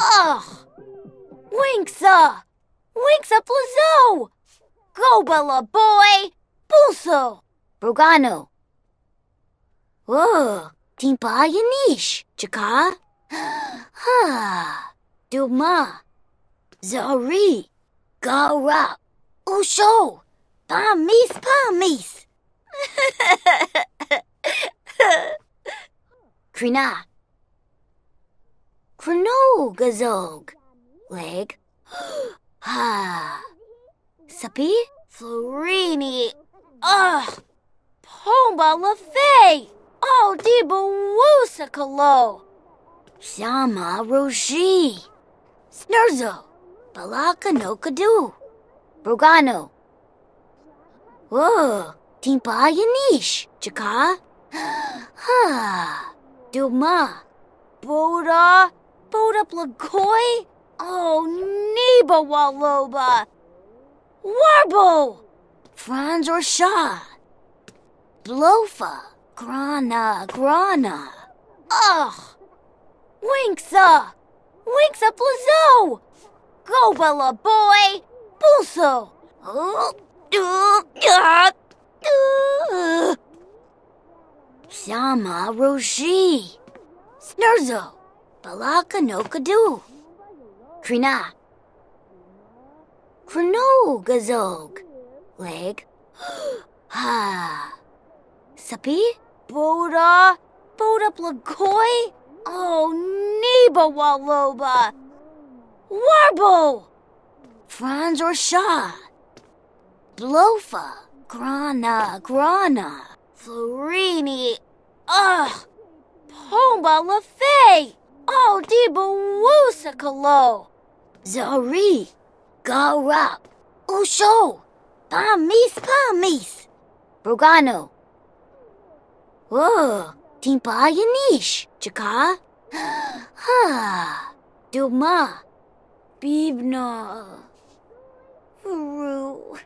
Ugh! Winksa! Uh, Winksa uh, Plazo! Bella boy! Pulso! Brugano! Oh, Timpa Yanish! Chaka! Ha! Duma! Zari! Gara! Usho! Pamis Pamis! Krina! Chronogazog! Leg! Ha! Sapi? Florini! Ugh! Pomba Lafay! Oh, Dibawusakalo! Shama Roshi! Snurzo! Balaka no Kadu! Brugano! Whoa! Timpa Yanish! Chaka? Ha! Duma! Boda! Boda Blagoi? Oh, Neba Waloba! Warbo! Franz or Shah? Blofa! Grana, Grana! Ugh! Winksa! Winksa Plazo! Gobala boy! Pulso! Oh. Shama Roshi! Snurzo! Balaka no Kadu! Krina! Chronogazog! Leg! Ha! Sapi? Boda? Boda Blagoi? Oh, Neba Waloba! Warbo! Franz or Shah? Blofa! Grana, Grana! Florini! Ugh! Pomba Lafay! Oh, Dibawusakalo! Zari! Garap! Usho! Pamis, Pamis! Brugano! Whoa! Timpa Yanish! Chaka? Ha! Duma! Bibna! Furu!